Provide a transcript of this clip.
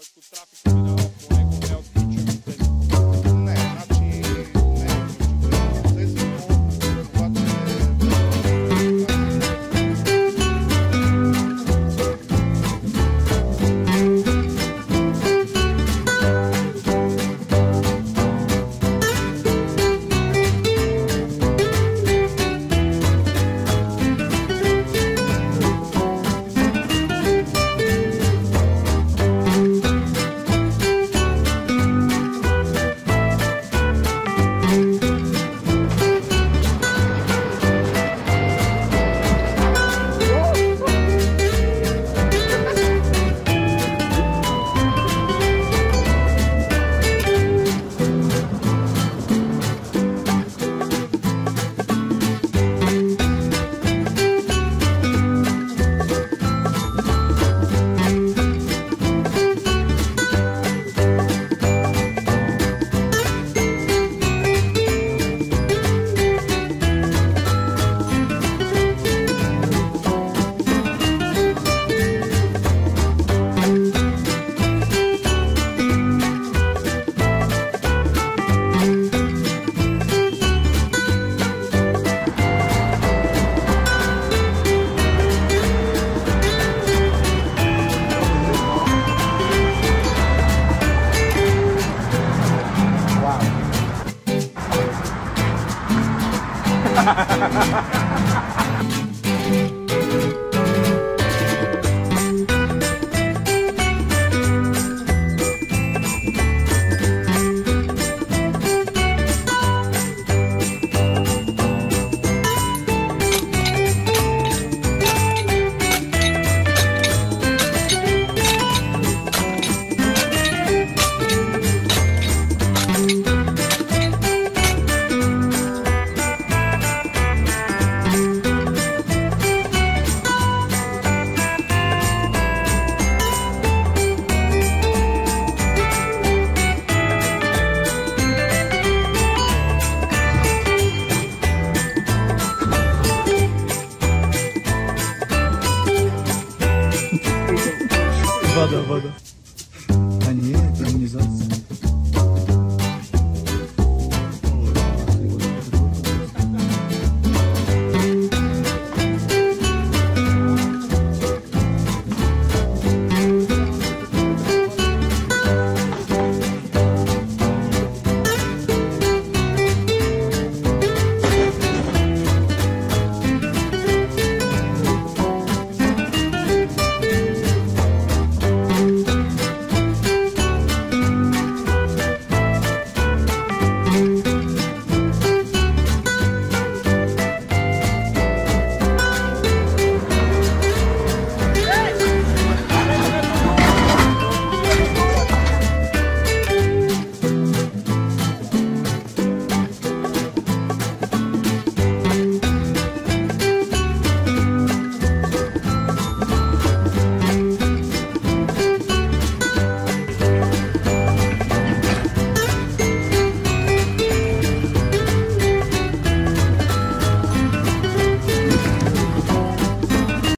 tráfico de drogas, ハハハハ Вода, вода. А нет, организация.